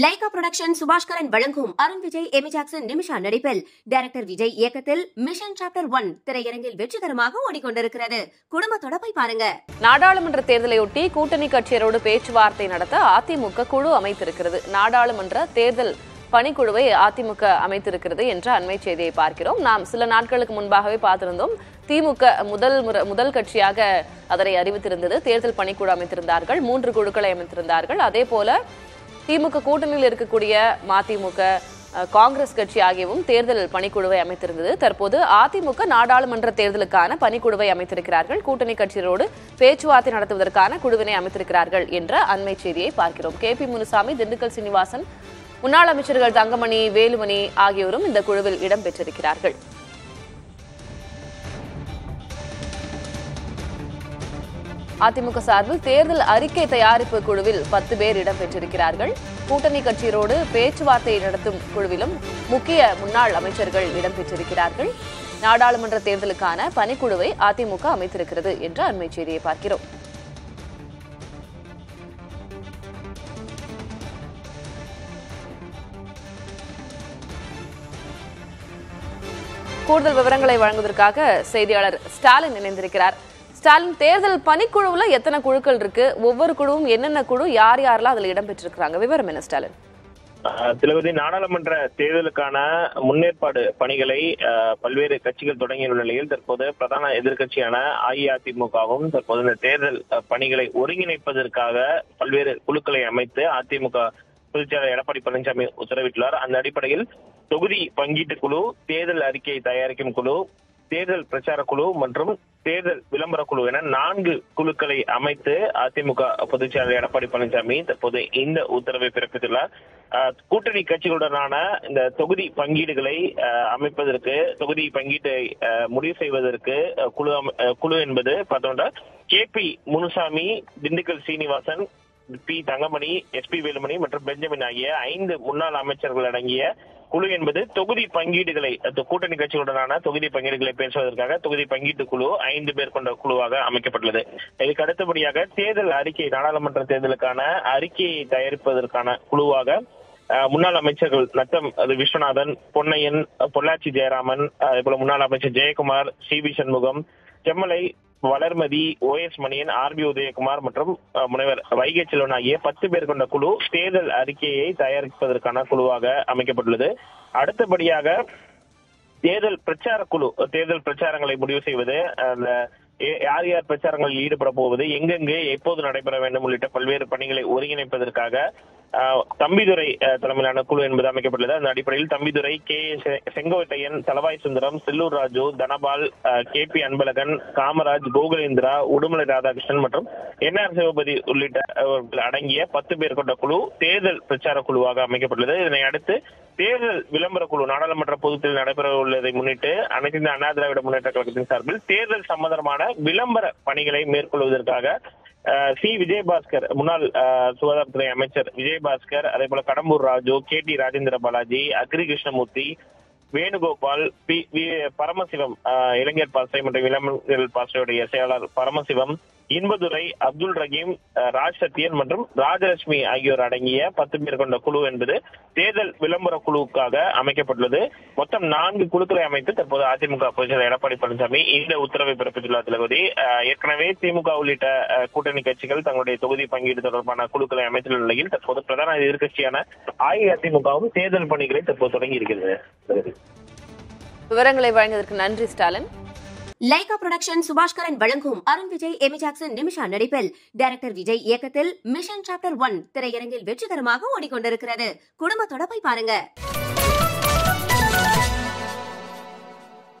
Lyca production Subaskaran வழங்கும் Arun Vijay Amy Jackson Nimisha நடிப்பில். Director Vijay இயக்கத்தில் மிஷன் சாப்டர் ஒன் திரையரங்கில் வெற்றிகரமாக ஓடிக்கொண்டிருக்கிறது. குடும்பத்தோட போய் பாருங்க. நாடாளுமன்ற தேர்தலையொட்டி கூட்டணி கட்சியரோடு பேச்சுவார்த்தை நடத்த அதிமுக குழு அமைத்திருக்கிறது. நாடாளுமன்ற தேர்தல் பணிக்குழுவை அதிமுக அமைத்திருக்கிறது என்ற அண்மை செய்தியை பார்க்கிறோம். நாம் சில நாட்களுக்கு முன்பாகவே பார்த்திருந்தோம். திமுக முதல் முதல் கட்சியாக அதனை அறிவித்திருந்தது. தேர்தல் பணிக்குழு அமைத்திருந்தார்கள். மூன்று குழுக்களை அமைத்திருந்தார்கள். அதே போல திமுக கூட்டணியில் இருக்கக்கூடிய மதிமுக காங்கிரஸ் கட்சி ஆகியவும் தேர்தல் பணிக்குழுவை அமைத்திருந்தது. தற்போது அதிமுக நாடாளுமன்ற தேர்தலுக்கான பணிக்குழுவை அமைத்திருக்கிறார்கள். கூட்டணி கட்சிகளோடு பேச்சுவார்த்தை நடத்துவதற்கான குழுவினை அமைத்திருக்கிறார்கள் என்ற அண்மை செய்தியை பார்க்கிறோம். கே பி முனுசாமி திண்டுக்கல் சீனிவாசன் முன்னாள் அமைச்சர்கள் தங்கமணி வேலுமணி ஆகியோரும் இந்த குழுவில் இடம்பெற்றிருக்கிறார்கள். அதிமுக சார்பில் தேர்தல் அறிக்கை தயாரிப்பு குழுவில் பத்து பேர் இடம்பெற்றிருக்கிறார்கள் கூட்டணி கட்சியரோடு பேச்சுவார்த்தை நடத்தும் குழுவிலும் முக்கிய முன்னாள் அமைச்சர்கள் இடம்பெற்றிருக்கிறார்கள் நாடாளுமன்ற தேர்தலுக்கான பணிக்குழுவை அதிமுக அமைத்திருக்கிறது என்ற அண்மை செய்தியை பார்க்கிறோம். கூடுதல் விவரங்களை வழங்குவதற்காக செய்தியாளர் ஸ்டாலின் இணைந்திருக்கிறார். ஸ்டாலின் தேர்தல் பணிக்குழுவுல எத்தனை குழுக்கள் இருக்கு? ஒவ்வொரு குழுவும் என்னென்ன குழு யார் யாரெல்லாம் அதுல இடம்பெற்றிருக்கிறாங்க? விவரம் என்ன ஸ்டாலின்? ஆஹ் நாடாளுமன்ற தேர்தலுக்கான முன்னேற்பாடு பணிகளை ஆஹ், பல்வேறு கட்சிகள் தொடங்கியுள்ள நிலையில் தற்போது பிரதான எதிர்க்கட்சியான அஇஅதிமுகவும் தற்போது இந்த தேர்தல் பணிகளை ஒருங்கிணைப்பதற்காக பல்வேறு குழுக்களை அமைத்து அதிமுக பொதுச்செயலர் எடப்பாடி பழனிசாமி உத்தரவிட்டுள்ளார். அந்த அடிப்படையில் தொகுதி பங்கீட்டு குழு தேர்தல் அறிக்கையை தயாரிக்கும் குழு தேர்தல் பிரச்சார குழு மற்றும் தேர்தல் விளம்பர குழு என நான்கு குழுக்களை அமைத்து அதிமுக பொதுச் செயலாளர் எடப்பாடி பழனிசாமி தற்போது இந்த உத்தரவை பிறப்பித்துள்ளார். கூட்டணி கட்சிகளுடனான இந்த தொகுதி பங்கீடுகளை ஆஹ் அமைப்பதற்கு தொகுதி பங்கீட்டை முடிவு செய்வதற்கு குழு குழு என்பது பார்த்தோம்னா K P Munusamy Dindigul Srinivasan P Thangamani S P Velumani மற்றும் பெஞ்சமின் ஆகிய ஐந்து முன்னாள் அமைச்சர்கள் அடங்கிய குழு என்பது தொகுதி பங்கீடுகளை கூட்டணி கட்சிகளுடனான தொகுதி பங்கீடுகளை பேசுவதற்காக தொகுதி பங்கீட்டு குழு ஐந்து பேர் கொண்ட குழுவாக அமைக்கப்பட்டுள்ளது. இதுக்கு அடுத்தபடியாக தேர்தல் அறிக்கை நாடாளுமன்ற தேர்தலுக்கான அறிக்கையை தயாரிப்பதற்கான குழுவாக முன்னாள் அமைச்சர்கள் நத்தம் அது விஸ்வநாதன் பொன்னையன் பொள்ளாச்சி ஜெயராமன் அதே போல முன்னாள் அமைச்சர் Jayakumar C V Shanmugam Semmalai Valarmathi O S Manian R B Udhayakumar மற்றும் முனைவர் வைகை செல்வன் ஆகிய பத்து பேர் கொண்ட குழு தேர்தல் அறிக்கையை தயாரிப்பதற்கான குழுவாக அமைக்கப்பட்டுள்ளது. அடுத்தபடியாக தேர்தல் பிரச்சார குழு தேர்தல் பிரச்சாரங்களை முடிவு செய்வது அந்த யார் யார் பிரச்சாரங்களில் ஈடுபட போவது எங்கெங்கே எப்போது நடைபெற வேண்டும் உள்ளிட்ட பல்வேறு பணிகளை ஒருங்கிணைப்பதற்காக தம்பிதுரை தலைமையிலான குழு என்பது அமைக்கப்பட்டுள்ளது. அந்த அடிப்படையில் Thambidurai K. Sengottaiyan Thalavai Sundaram Sellur Raju Dhanapal K. P. Anbazhagan Kamaraj Gokulendra Udumalai Radhakrishnan மற்றும் என். ஆர். சிவபதி உள்ளிட்ட அடங்கிய பத்து பேர் கொண்ட குழு தேர்தல் பிரச்சார குழுவாக அமைக்கப்பட்டுள்ளது. இதனை அடுத்து தேர்தல் விளம்பர குழு நாடாளுமன்ற பொதுத்தில் நடைபெற உள்ளதை முன்னிட்டு அனைத்து அண்ணா திராவிட முன்னேற்ற கழகத்தின் சார்பில் தேர்தல் சம்பந்தமான விளம்பர பணிகளை மேற்கொள்வதற்காக சி. விஜயபாஸ்கர் முன்னாள் சுகாதாரத்துறை அமைச்சர் விஜயபாஸ்கர் அதே போல Kadambur Raju K. T. Rajendra Balaji Agri Krishnamurthy Venugopal P. V. Paramasivam இளைஞர் பாசறை மற்றும் இளம்பெண்கள் பாசறையுடைய செயலாளர் பரமசிவம் இன்பதுரை அப்துல் ரஹீம் ராஜ் சத்யன் மற்றும் ராஜலட்சுமி ஆகியோர் அடங்கிய பத்து பேர் கொண்ட குழு என்பது தேர்தல் விளம்பர குழுவுக்காக அமைக்கப்பட்டுள்ளது. மொத்தம் நான்கு குழுக்களை அமைத்து தற்போது அதிமுக பொதுச்செயலர் எடப்பாடி பழனிசாமி இந்த உத்தரவை பிறப்பித்துள்ளார் தளபதி ஏற்கனவே திமுக உள்ளிட்ட கூட்டணி கட்சிகள் தங்களுடைய தொகுதி பங்கீடு தொடர்பான குழுக்களை அமைத்துள்ள நிலையில் தற்போது பிரதான எதிர்க்கட்சியான அஇஅதிமுகவும் தேர்தல் பணிகளை தற்போது தொடங்கி இருக்கிறது. விவரங்களை வழங்கியதற்கு நன்றி ஸ்டாலின். லைகா புரொடக்ஷன் சுபாஷ்கரன் வழங்கும் அருண் விஜய் எமி ஜாக்சன் நிமிஷா நடிப்பில். டைரக்டர் விஜய் இயக்கத்தில் மிஷன் சாப்டர் ஒன் திரையரங்கில் வெற்றிகரமாக ஓடிக்கொண்டிருக்கிறது. குடும்பத்தோட போய் பாருங்க.